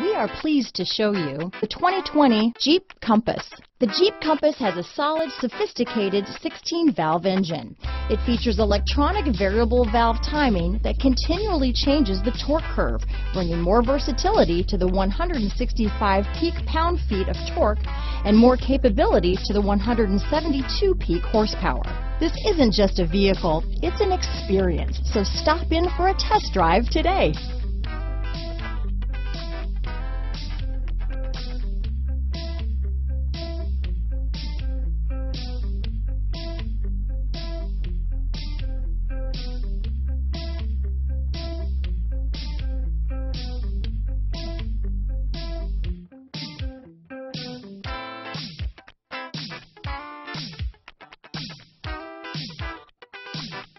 We are pleased to show you the 2020 Jeep Compass. The Jeep Compass has a solid, sophisticated 16-valve engine. It features electronic variable valve timing that continually changes the torque curve, bringing more versatility to the 165 peak pound-feet of torque and more capability to the 172 peak horsepower. This isn't just a vehicle, it's an experience, so stop in for a test drive today. Thank you.